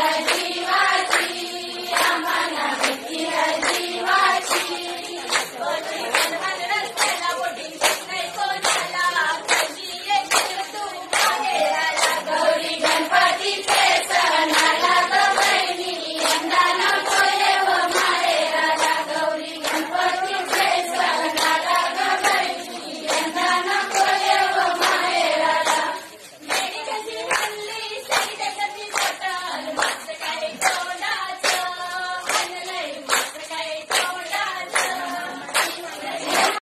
I did.